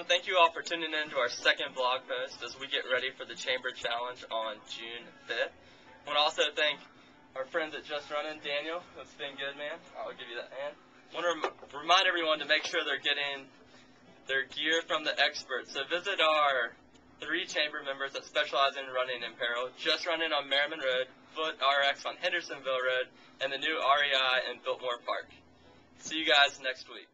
want to thank you all for tuning in to our second blog post as we get ready for the Chamber Challenge on June 5th. I want to also thank our friends at Just Running, Daniel. It's been good, man. I'll give you that hand. I want to rem- remind everyone to make sure they're getting their gear from the experts. So visit our three chamber members that specialize in running in peril. Just Running on Merrimon Road, Foot RX on Hendersonville Road, and the new REI in Biltmore Park. See you guys next week.